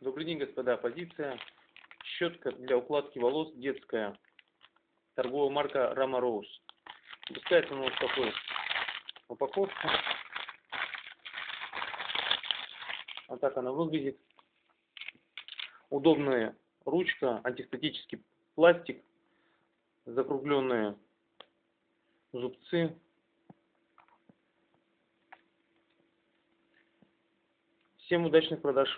Добрый день, господа. Позиция. Щетка для укладки волос детская. Торговая марка Rama Rose. Выпускается она вот в такой упаковке. Вот так она выглядит. Удобная ручка, антистатический пластик, закругленные зубцы. Всем удачных продаж!